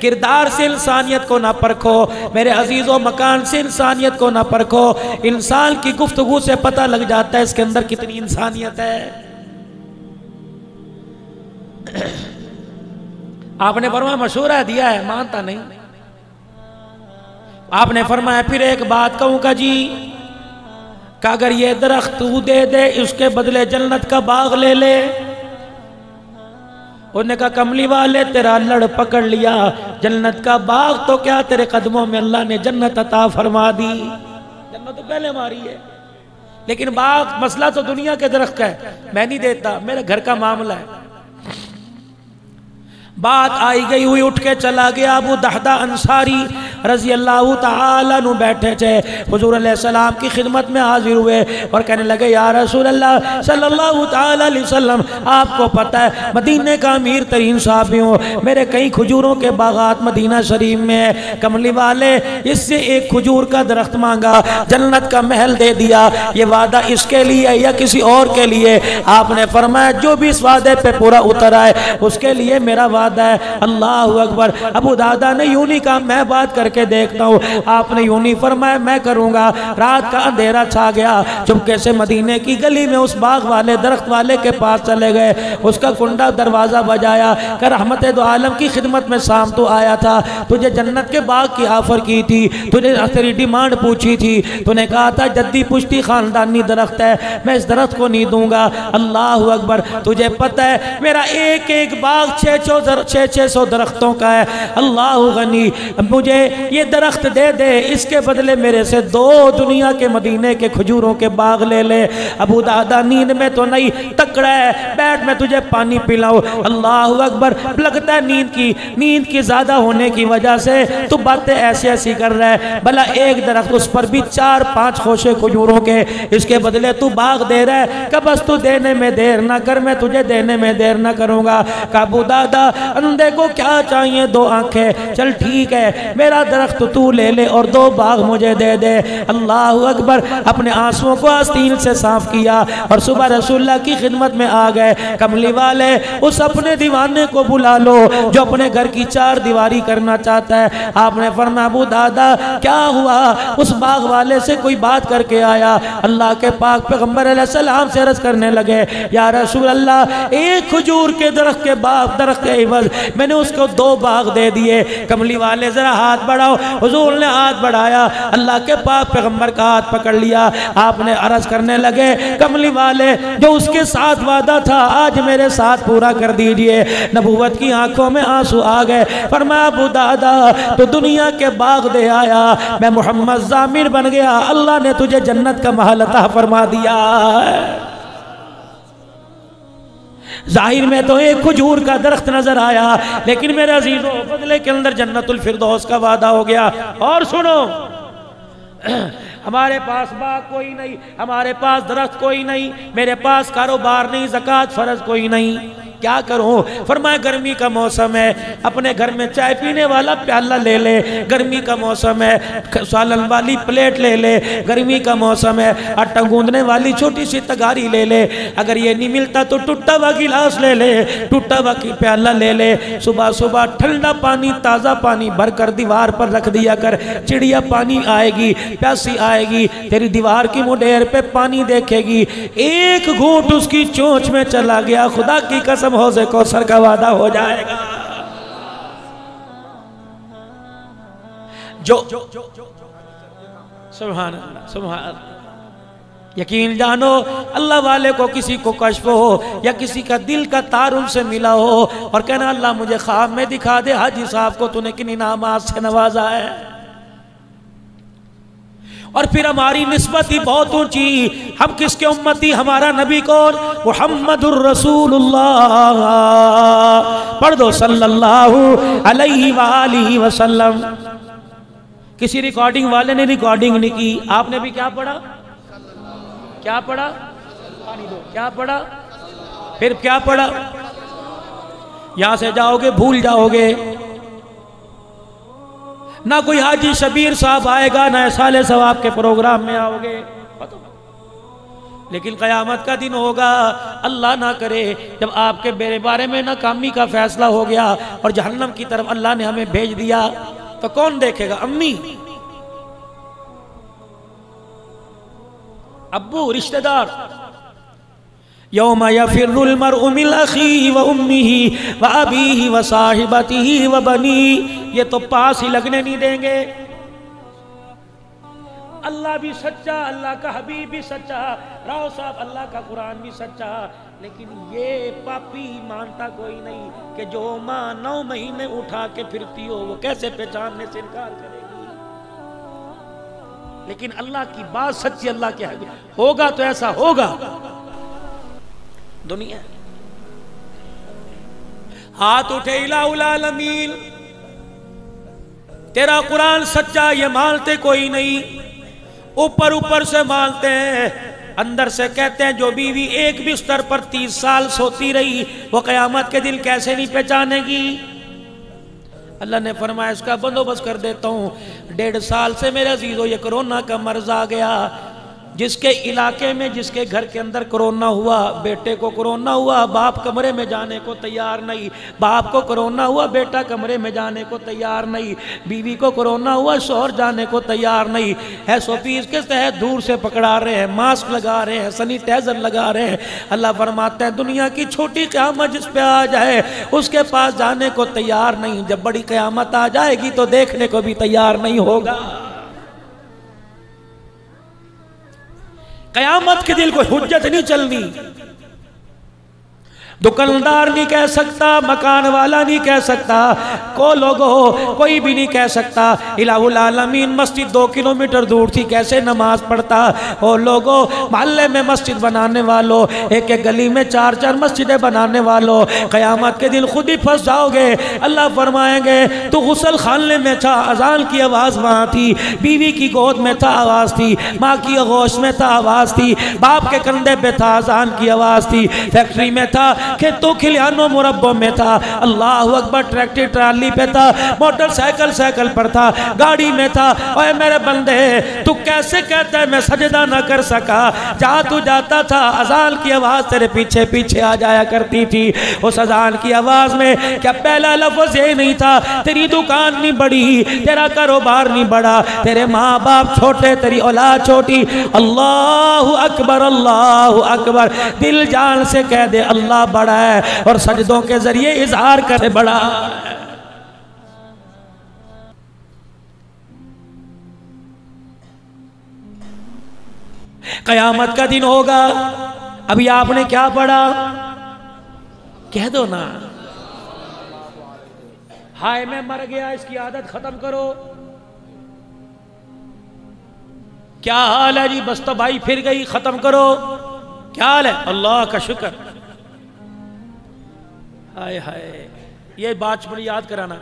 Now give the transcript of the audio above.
किरदार से इंसानियत को ना परखो, मेरे अजीजों, मकान से इंसानियत को ना परखो। इंसान की गुफ्तगु से पता लग जाता है इसके अंदर कितनी इंसानियत है। आपने फरमाया मशूरा दिया है, मानता नहीं। आपने फरमाया, फिर एक बात कहूँगा जी, का अगर ये दरख्त तू दे दे उसके बदले जन्नत का बाग ले ले। उन्होंने कहा, कमली वाले, तेरा लड़ पकड़ लिया। जन्नत का बाग तो क्या, तेरे कदमों में अल्लाह ने जन्नत अता फरमा दी। जन्नत तो पहले मारी है। लेकिन बाग, मसला तो दुनिया के दरख्त का है। मैं नहीं देता, मेरे घर का मामला है। बात आई गई, हुई उठ के चला गया अबू दहदा अंसारी रज़ी अल्लाह तु बैठे थे। हजूर सलाम की खिदमत में हाजिर हुए और कहने लगे, या रसूल अल्लाह सल्लल्लाहु अलैहि वसल्लम, आपको पता है, मदीने का अमीर तरीन साहबी हूँ। मेरे कई खजूरों के बागात मदीना शरीफ में है। कमली वाले, इससे एक खजूर का दरख्त मांगा, जन्नत का महल दे दिया। ये वादा इसके लिए या किसी और के लिए? आपने फरमाया, जो भी इस वादे पे पूरा उतर आए उसके लिए मेरा वादा वादा है? अल्लाह अकबर। अबू दादा ने यूँ नहीं कहा मैं बात करके देखता हूँ। आपने यूँ नहीं फरमाया, मैं करूँगा। रात का अंधेरा छा गया। चुपके से मदीने की गली में उस बाग वाले, दरख्त वाले के पास चले गए। उसका कुंडा दरवाज़ा बजाया। कर रहमत दो आलम की खिदमत में शाम तो आया था। तुझे जन्नत के बाग की ऑफ़र की थी। तुझे तेरी डिमांड पूछी थी। तूने कहा था, जद्दी पुश्ती खानदानी दरख्त है, मैं इस दरख्त को नहीं दूँगा। अल्लाह अकबर, तुझे पता है, मेरा एक एक बाग छः छो छः छः सौ दरख्तों का है। अल्लाह गनी, मुझे ये दरख्त दे दे, इसके बदले मेरे से दो दुनिया के मदीने के खजूरों के बाग ले ले। अबू दादा, नींद में तो नहीं, तकड़ा है, बैठ मैं तुझे पानी पिलाऊं। अल्लाह अकबर, लगता है नींद की नींद की ज़्यादा होने की वजह से तू बातें ऐसी ऐसी कर रहा है। भला एक दरख्त, उस पर भी चार, पाँच खोशे खजूरों के, इसके बदले तू बाग दे रहा है। कब तू देने में देर ना कर, मैं तुझे देने में देर ना करूँगा। काबू दादा अंधे को क्या चाहिए? दो आँखें। चल ठीक है। मेरा दरख्त तू ले ले और दो बाग मुझे दे दे। अल्लाह अकबर। अपने आंसुओं को आस्तीन से साफ़ किया और सुबह रसुल्ला की खिदमत में आ गए। कमली वाले, उस अपने दीवाने को बुला लो, जो अपने घर की चार दीवारी करना चाहता है। आपने फरमा अबू दादा, क्या हुआ? उस बाग वाले से कोई बात करके आया। अल्लाह के पाक पैगंबर सलाम से रस करने लगे, या रसूल अल्लाह एक खजूर के दरख्त के बाग, दरख्त के इवज मैंने उसको दो बाग दे दिए। कमली वाले, जरा हाथ बढ़ाओ। हुजूर ने हाथ बढ़ाया। अल्लाह के पाक पैगंबर का हाथ पकड़ लिया। आपने अरज करने लगे, कमली वाले, जो उसके साथ वादा था, आज मेरे साथ पूरा कर दीजिए। नबूवत की आँखों में आँसू आ गए। फरमाया, अबू दादा तो दुनिया के बाग दे आया। मैं मोहम्मद जामिर बन गया। अल्लाह ने तुझे जन्नत का महल अता फरमा दिया। ज़ाहिर में तो एक खजूर का दरख्त नज़र आया, लेकिन मेरे अजीजों बदले के अंदर जन्नतुल फिरदौस का वादा हो गया। और सुनो, हमारे पास बाग कोई नहीं, हमारे पास दरख्त कोई नहीं, मेरे पास कारोबार नहीं, जक़ात, फ़र्ज़ कोई नहीं। क्या करूँ? फरमाया, गर्मी का मौसम है। अपने घर में चाय पीने वाला प्याला ले ले। गर्मी का मौसम है। सालन वाली प्लेट ले ले। गर्मी का मौसम है। आटा गूंदने वाली छोटी सी तगारी ले ले। अगर ये नहीं मिलता तो टूटा हुआ गिलास ले ले। टूटा हुआ प्याला ले ले। सुबह सुबह ठंडा पानी, ताज़ा पानी भर कर दीवार पर रख दिया कर। चिड़िया पानी आएगी, प्यासी आएगी। तेरी दीवार की मुडेर पे पानी देखेगी। एक घूट उसकी चोंच में चला गया। खुदा की कसम हौजे कौसर का वादा हो जाएगा। जो सुभान सुभान यकीन जानो, अल्लाह वाले को किसी को कश्फ हो या किसी का दिल का तार उनसे मिला हो और कहना, अल्लाह मुझे ख्वाब में दिखा दे, हाजी साहब को तूने किन इनामात से नवाजा है। और फिर हमारी नस्बत ही बहुत ऊँची। हम किसके उम्मती हमारा नबी कौन? मोहम्मद पढ़ दो सल्लल्लाहु अलैहि वसल्लम। किसी रिकॉर्डिंग वाले ने रिकॉर्डिंग नहीं की। आपने भी क्या पढ़ा? क्या पढ़ा? क्या पढ़ा? फिर क्या पढ़ा? यहाँ से जाओगे, भूल जाओगे। ना कोई हाजी शबीर साहब आएगा, ना साले सवाब के प्रोग्राम में आओगे। लेकिन क़यामत का दिन होगा, अल्लाह ना करे, जब आपके मेरे बारे में नाकामी का फैसला हो गया और जहन्नम की तरफ़ अल्लाह ने हमें भेज दिया तो कौन देखेगा? अम्मी। अब्बू, रिश्तेदार। यौम यफिरुल उमिल अखी व उम्मी व अबी व साहिबती ये तो पास ही लगने नहीं देंगे। अल्लाह भी सच्चा, अल्लाह का हबीब भी सच्चा, राव साहब, अल्लाह का कुरान भी सच्चा। लेकिन ये पापी मानता कोई नहीं कि जो माँ नौ महीने उठा के फिरती हो, वो कैसे पहचानने से इनकार करेगी? लेकिन अल्लाह की बात सच्ची, अल्लाह के हबीब। होगा तो ऐसा होगा। दुनिया। हाथ उठे इलामीन तेरा कुरान सच्चा ये मानते कोई नहीं। ऊपर ऊपर से मानते हैं, अंदर से कहते हैं, जो बीवी एक भी स्तर पर तीस साल सोती रही, वो कयामत के दिन कैसे नहीं पहचानेगी? अल्लाह ने फरमाया, इसका बंदोबस्त कर देता हूँ। डेढ़ साल से मेरे अजीजों, ये कोरोना का मर्ज आ गया। जिसके इलाके में, जिसके घर के अंदर कोरोना हुआ, बेटे को कोरोना हुआ, बाप कमरे में जाने को तैयार नहीं। बाप को कोरोना हुआ, बेटा कमरे में जाने को तैयार नहीं। बीवी को कोरोना हुआ, शोहर जाने को तैयार नहीं। एस ओ पी इसके तहत दूर से पकड़ा रहे हैं, मास्क लगा रहे हैं, सैनिटाइजर लगा रहे हैं। अल्लाह फरमाते हैं, दुनिया की छोटी क्यामत जिस पे आ जाए, उसके पास जाने को तैयार नहीं। जब बड़ी क्यामत आ जाएगी तो देखने को भी तैयार नहीं होगा। कयामत के दिल कोई हुज्जत नहीं चलनी। दुकानदार नहीं कह सकता, मकान वाला नहीं कह सकता को लोगो, कोई भी नहीं कह सकता। इलामीन मस्जिद दो किलोमीटर दूर थी, कैसे नमाज़ पढ़ता? ओ लोगो, मोहल्ले में मस्जिद बनाने वालों एक एक गली में चार चार मस्जिदें बनाने वालों, क़यामत के दिन खुद ही फंस जाओगे। अल्लाह फरमाएँगे तो गुसल खाने में था, अजान की आवाज़ वहाँ थी, बीवी की गोद में था आवाज़ थी, माँ की आगोश में था आवाज़ थी, बाप के कंधे पे था अजान की आवाज़ थी, फैक्ट्री में था खेतों खिलियानों मुरब्बों में था। अल्लाह अकबर ट्रैक्टर, ट्राली पे था, मोटरसाइकिल, साइकिल पर था, गाड़ी में था। ओए मेरे बंदे, तू कैसे कहता है मैं सजदा ना कर सका? जहाँ तू जाता था, अजान की आवाज़ तेरे पीछे पीछे आ जाया करती थी। उस अजान की आवाज़ में क्या पहला लफ्ज ये नहीं था, तेरी दुकान नहीं बढ़ी तेरा कारोबार नहीं बढ़ा तेरे माँ बाप छोटे, तेरी औलाद छोटी। अल्लाह अकबर अल्लाह अकबर, दिल जान से कह दे, अल्लाह बड़ा है और सजदों के ज़रिए इजहार करे बड़ा कयामत का दिन होगा। अभी आपने क्या पढ़ा? कह दो ना। हाय, मैं मर गया, इसकी आदत खत्म करो। क्या हाल है जी? बस तो भाई फिर गई, खत्म करो। क्या हाल है? अल्लाह का शुक्र। हाय हाय। ये बात बड़ी याद कराना।